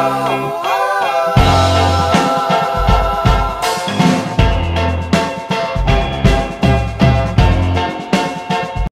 oh, oh.